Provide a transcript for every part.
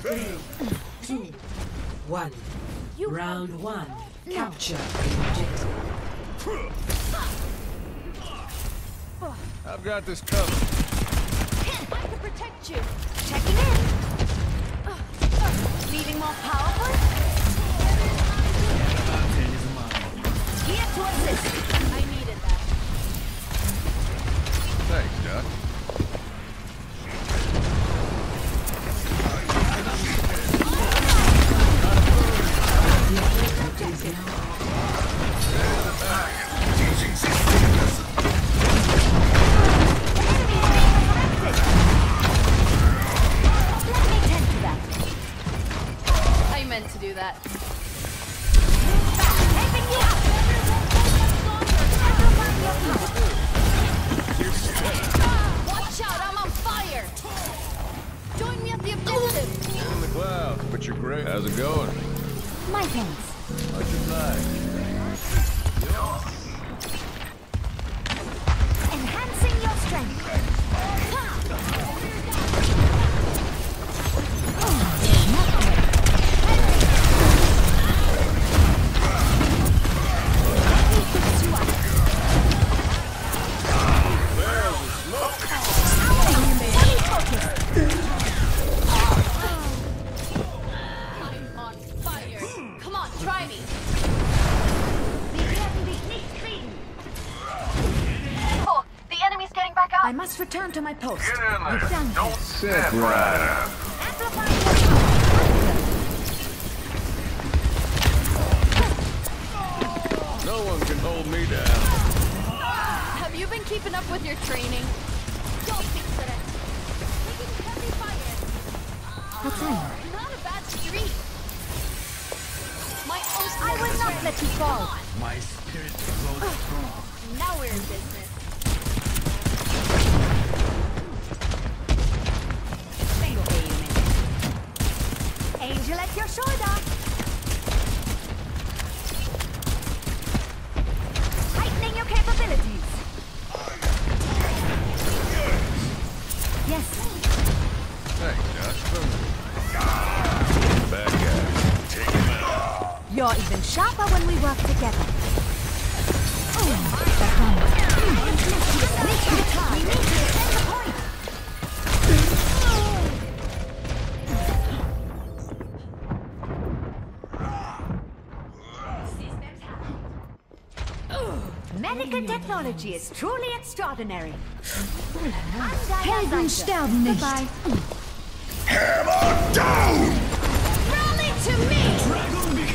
Three, two, one. Round one. Capture the objective. I've got this covered. I can protect you. Checking in. Meant to do that. Helping you out. Watch out, I'm on fire. Join me at the objective. In the clouds, but you're great. How's it going? My thanks. Much obliged. Enhancing your strength. Try me. Oh, the enemy's getting back up. I must return to my post. Get in there. With Don't Sit step right right up. up. Amplifying your power. No one can hold me down. Have you been keeping up with your training? Don't fix it. Taking heavy fire. What's in? Not a bad streak. Not let you fall. My spirit grows strong. Now we're in business. Tengo que irme. Angel at your shoulder. You're even sharper when we work together. Oh, that's right. Hmm. Make the time. We need to defend the point. Medical technology is truly extraordinary. Helden sterben nicht. Goodbye. Hammer down! Rally to me!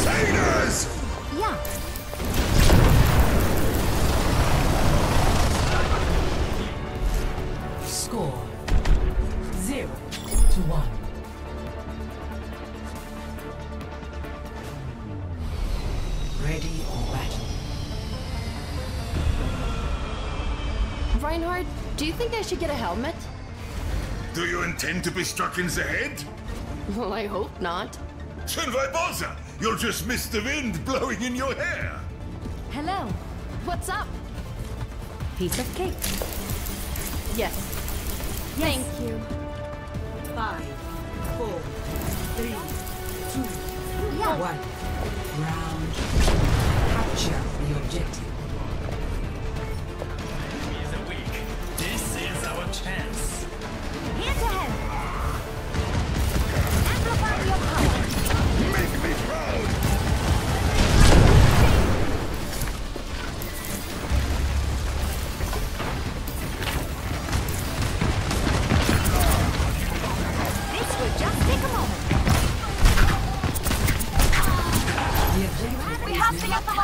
Crusaders! Yeah. Score zero to one. Ready for battle. Reinhardt, do you think I should get a helmet? Do you intend to be struck in the head? Well, I hope not. Then why bother? You'll just miss the wind blowing in your hair. Hello. What's up? Piece of cake. Yes. Thank you. Five, four, three, two, Yeah. one. Round. I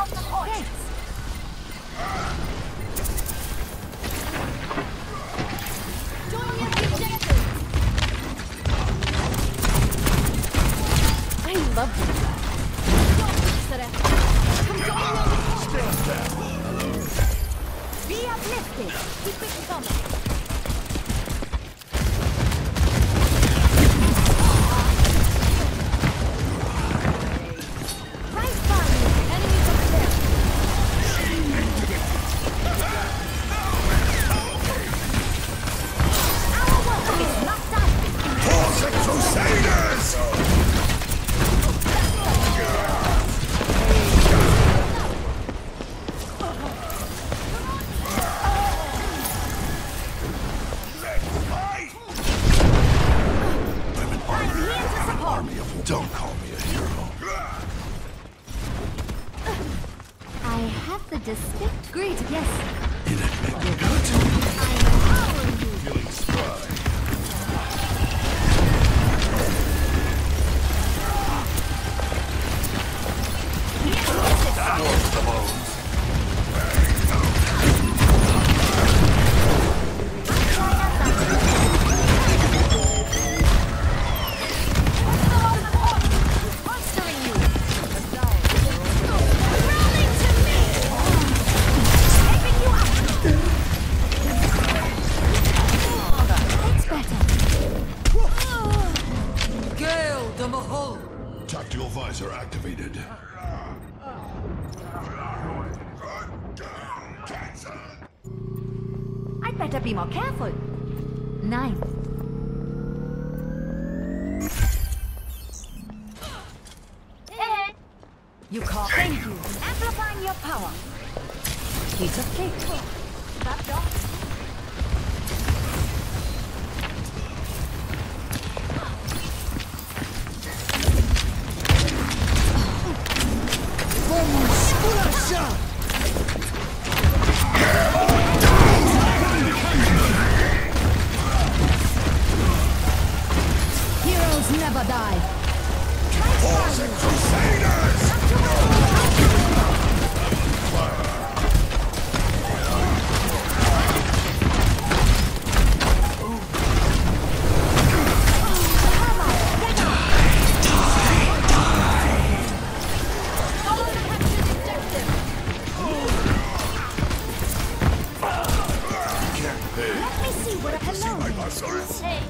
love you. Don't the distinct great, yes. better be more careful. Nine. You call. Thank you. Amplifying your power. Piece of cake. Off. Hello. Hey.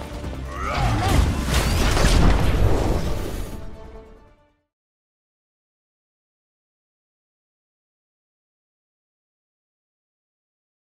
Hello.